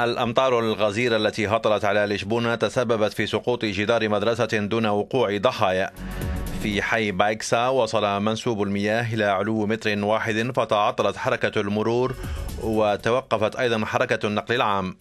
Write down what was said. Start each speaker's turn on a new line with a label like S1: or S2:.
S1: الأمطار الغزيرة التي هطلت على لشبونة تسببت في سقوط جدار مدرسة دون وقوع ضحايا. في حي بايكسا وصل منسوب المياه إلى علو متر واحد فتعطلت حركة المرور وتوقفت أيضا حركة النقل العام.